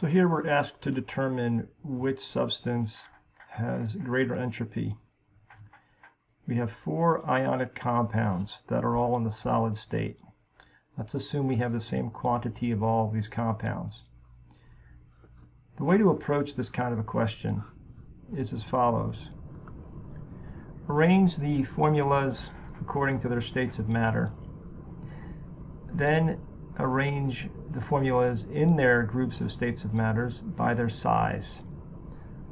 So here we're asked to determine which substance has greater entropy. We have four ionic compounds that are all in the solid state. Let's assume we have the same quantity of all of these compounds. The way to approach this kind of a question is as follows. Arrange the formulas according to their states of matter. Then arrange the formulas in their groups of states of matters by their size.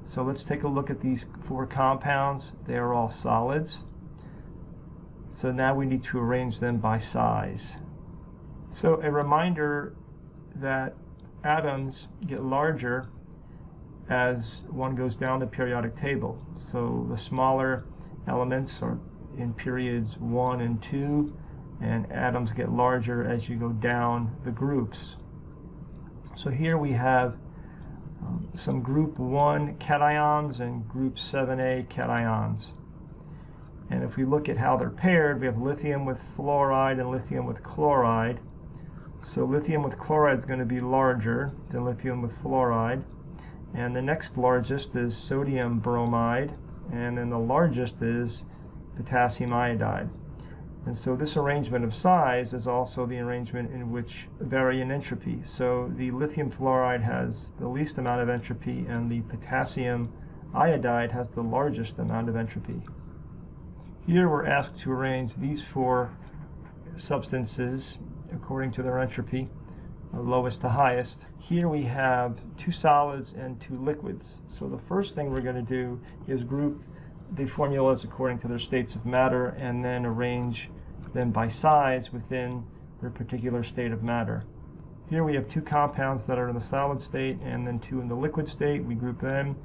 So let's take a look at these four compounds. They are all solids. So now we need to arrange them by size. So a reminder that atoms get larger as one goes down the periodic table. So the smaller elements are in periods 1 and 2, and atoms get larger as you go down the groups. So here we have um, some group 1 cations and group 7a cations. And if we look at how they're paired, we have lithium with fluoride and lithium with chloride. So lithium with chloride is going to be larger than lithium with fluoride. And the next largest is sodium bromide. And then the largest is potassium iodide. And so this arrangement of size is also the arrangement in which vary in entropy. So the lithium fluoride has the least amount of entropy and the potassium iodide has the largest amount of entropy. Here we're asked to arrange these four substances according to their entropy, uh, lowest to highest. Here we have two solids and two liquids. So the first thing we're going to do is group the formulas according to their states of matter and then arrange them by size within their particular state of matter. Here we have two compounds that are in the solid state and then two in the liquid state. We group them.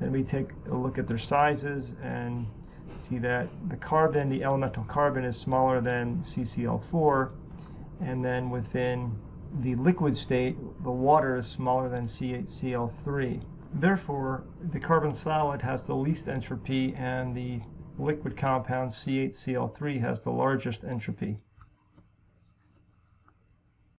Then we take a look at their sizes and see that the carbon, the elemental carbon, is smaller than CCl4. And then within the liquid state, the water is smaller than CHCl3. Therefore, the carbon solid has the least entropy and the liquid compound CHCl3 has the largest entropy.